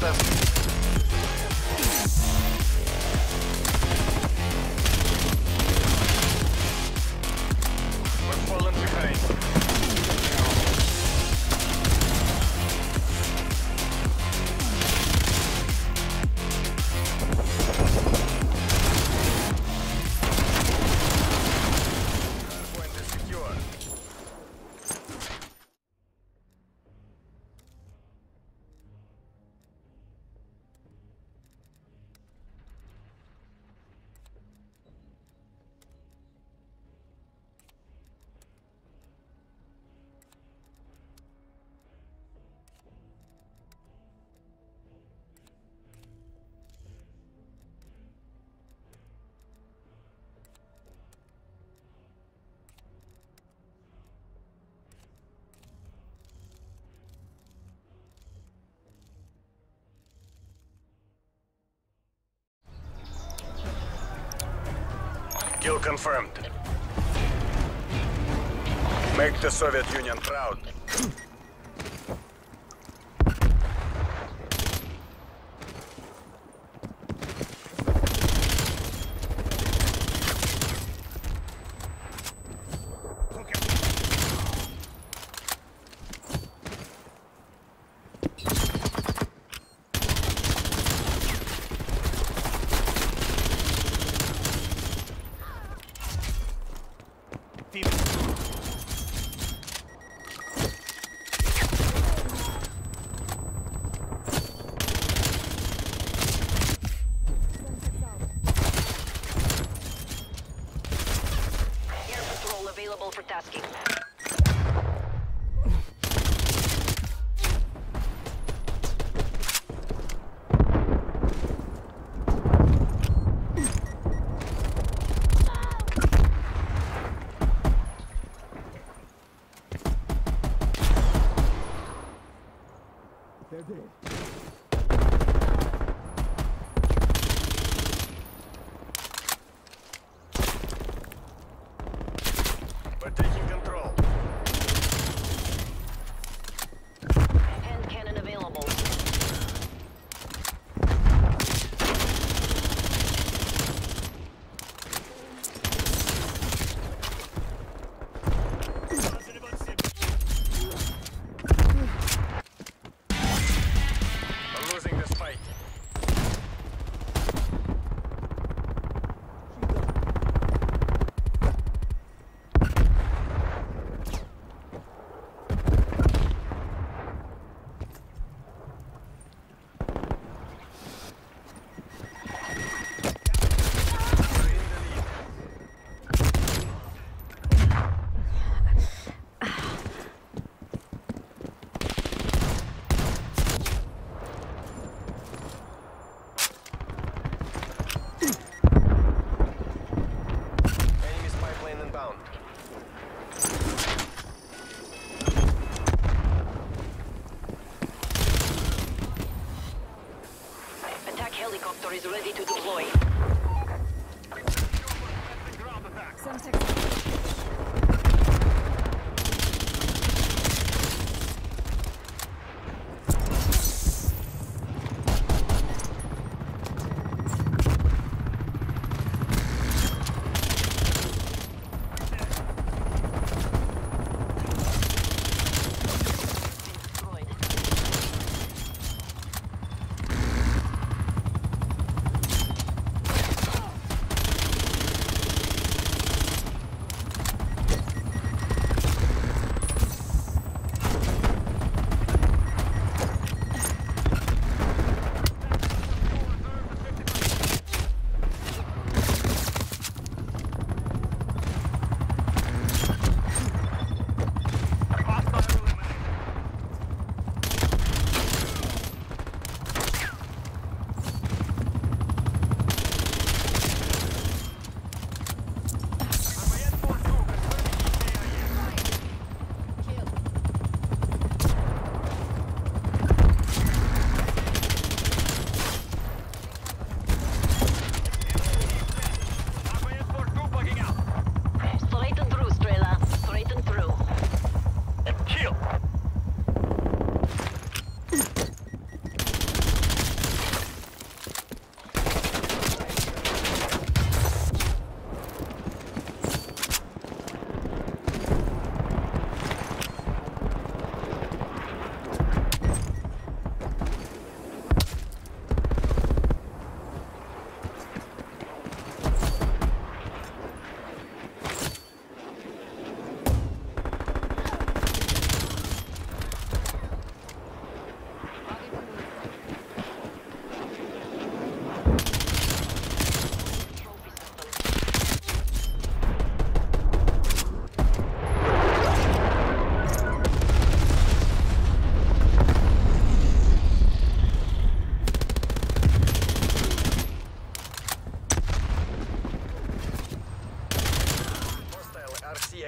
Остав. Hostile confirmed. Make the Soviet Union proud. time. to deploy.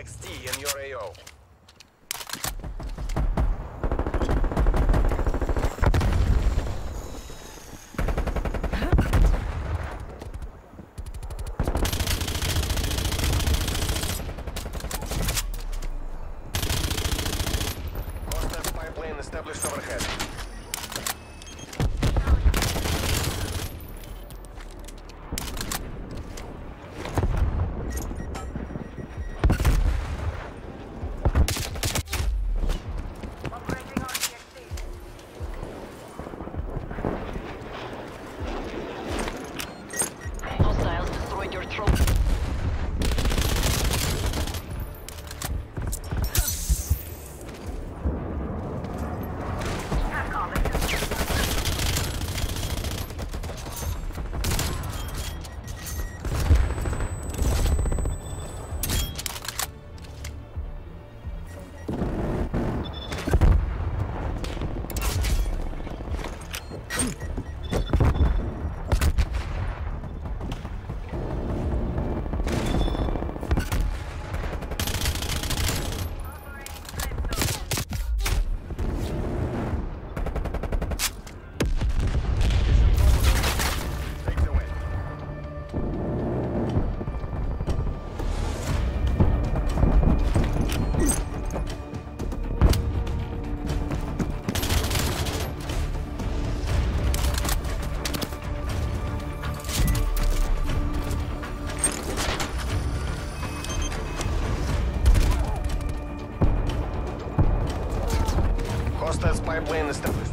EXT in your AO. Established overhead. Estas pipeline established.